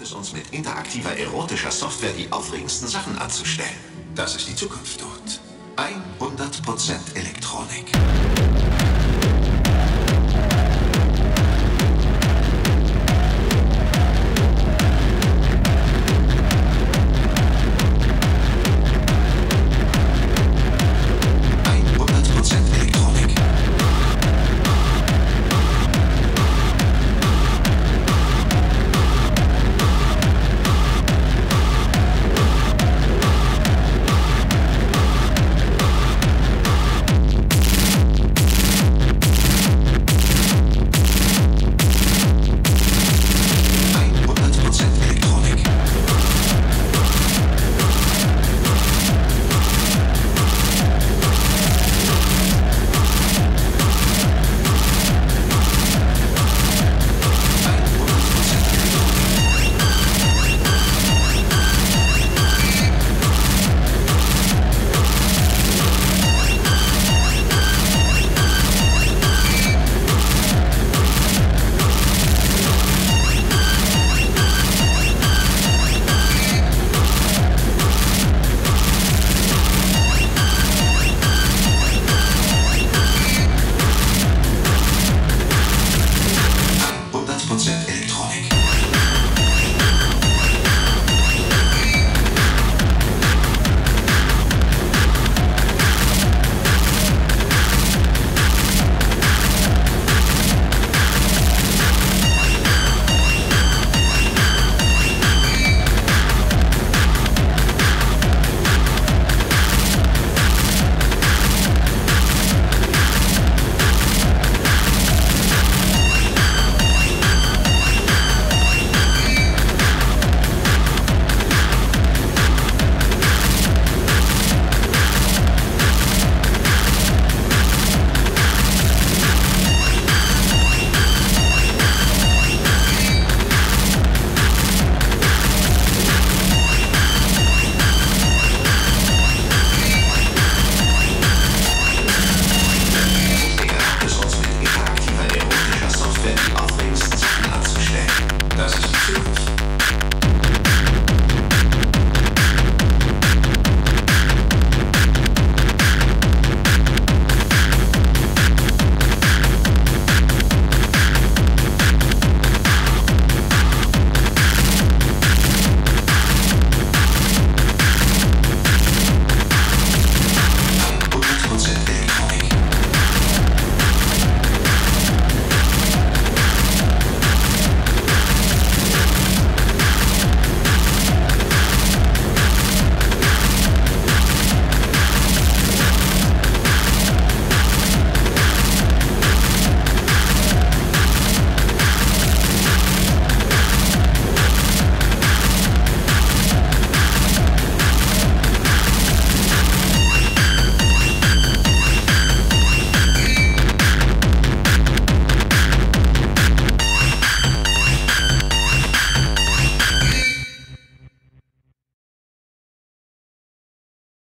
es uns mit interaktiver erotischer Software die aufregendsten Sachen anzustellen. Das ist die Zukunft dort. 100% Elektronik. Thank you.